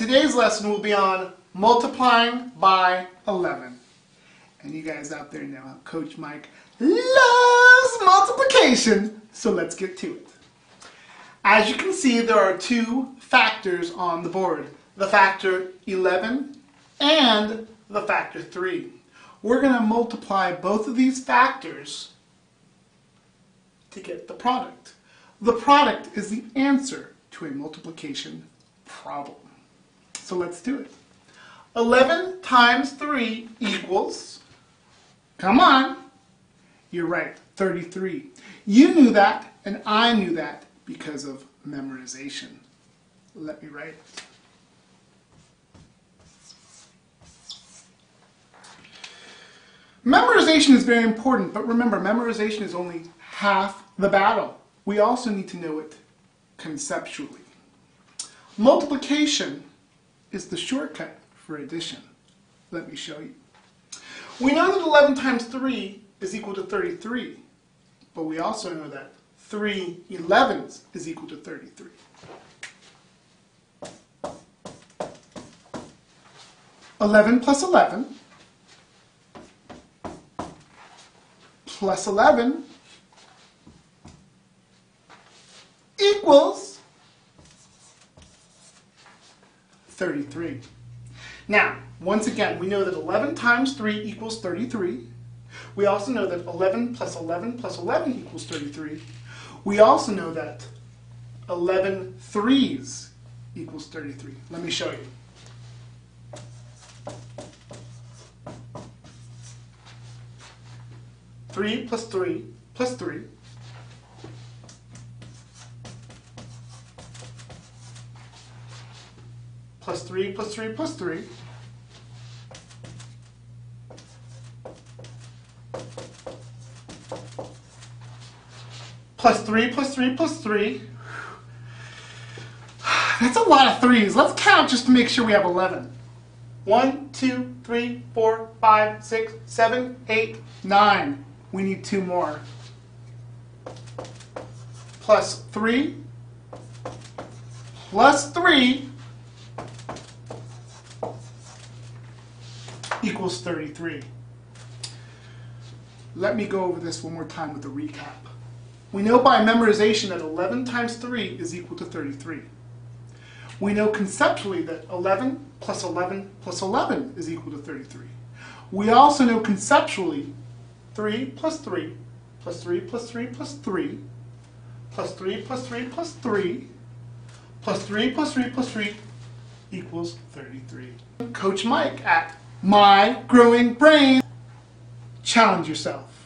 today's lesson will be on multiplying by 11. And you guys out there know how Coach Mike loves multiplication, so let's get to it. As you can see, there are two factors on the board. The factor 11 and the factor 3. We're going to multiply both of these factors to get the product. The product is the answer to a multiplication problem. So let's do it. 11 times 3 equals, come on, you're right, 33. You knew that, and I knew that because of memorization. Let me write it. Memorization is very important, but remember, memorization is only half the battle. We also need to know it conceptually. Multiplication is the shortcut for addition. Let me show you. We know that 11 times 3 is equal to 33, but we also know that 3 11s is equal to 33. Eleven plus eleven plus eleven equals 33. Now, once again, we know that 11 times 3 equals 33. We also know that 11 plus 11 plus 11 equals 33. We also know that 11 threes equals 33. Let me show you. Three plus three plus three plus 3 plus 3 plus 3. Plus 3 plus 3 plus 3. That's a lot of threes. Let's count just to make sure we have 11. 1, 2, 3, 4, 5, 6, 7, 8, 9. We need two more. Plus 3 plus 3 equals 33. Let me go over this one more time with a recap. We know by memorization that 11 times 3 is equal to 33. We know conceptually that 11 plus 11 plus 11 is equal to 33. We also know conceptually 3 plus 3 plus 3 plus 3 plus 3 plus 3 plus 3 plus 3 plus 3 plus 3 plus 3 equals 33. Coach Mike at my growing brain. Challenge yourself.